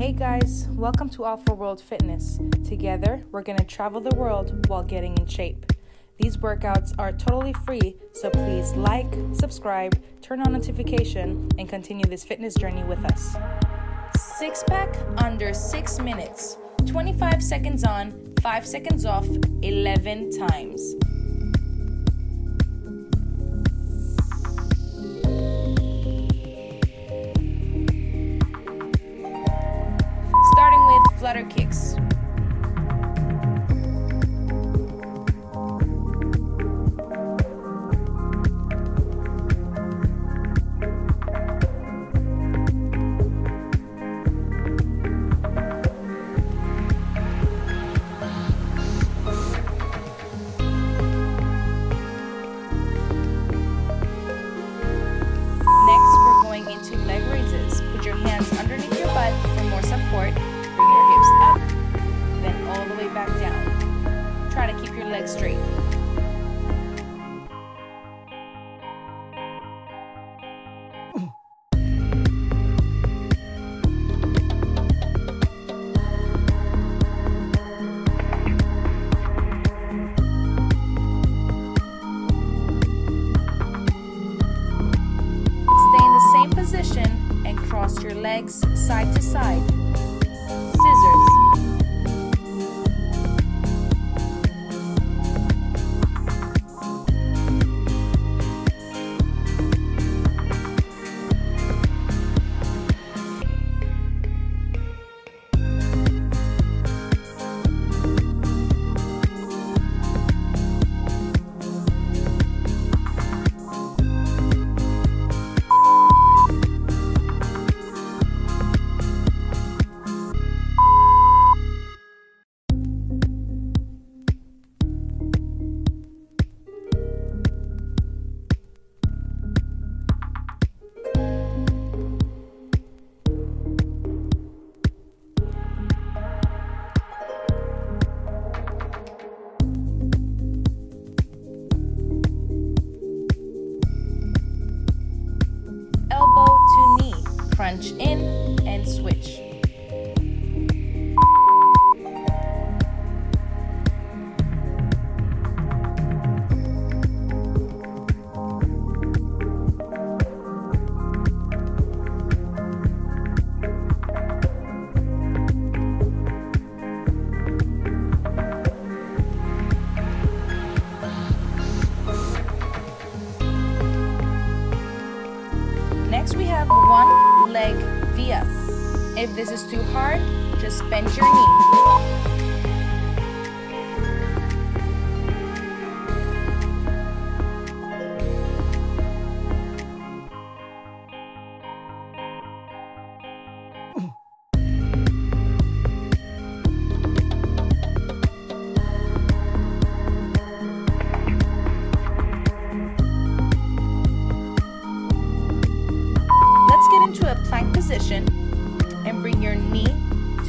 Hey guys, welcome to Alpha World Fitness. Together, we're going to travel the world while getting in shape. These workouts are totally free, so please like, subscribe, turn on notification, and continue this fitness journey with us. Six pack under six minutes, 25 seconds on, 5 seconds off, 11 times. Your legs side to side. Next, we have one leg via. If this is too hard, just bend your knee.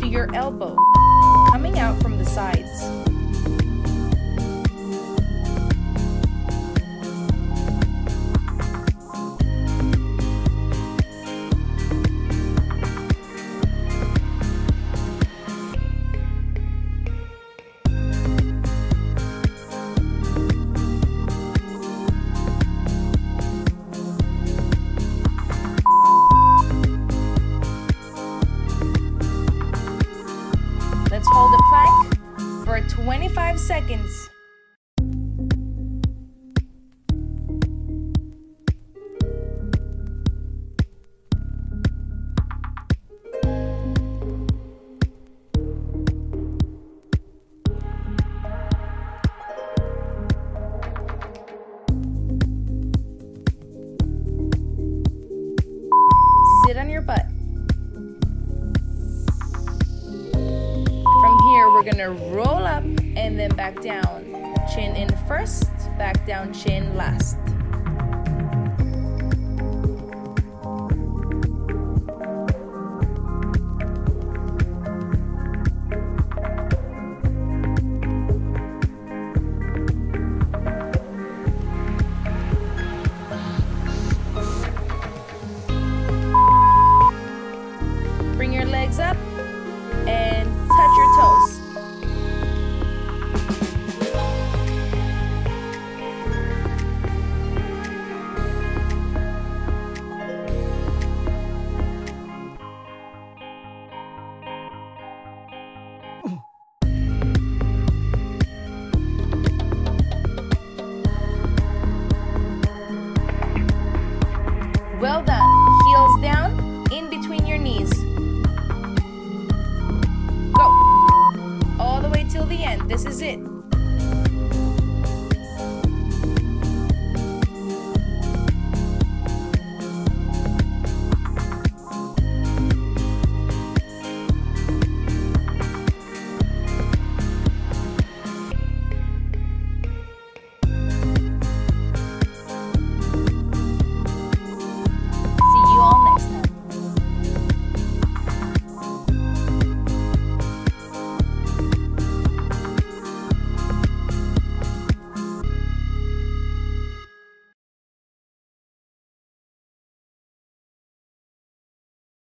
To your elbow, coming out from the sides. We're gonna roll up and then back down. Chin in first, back down, chin last. Ooh.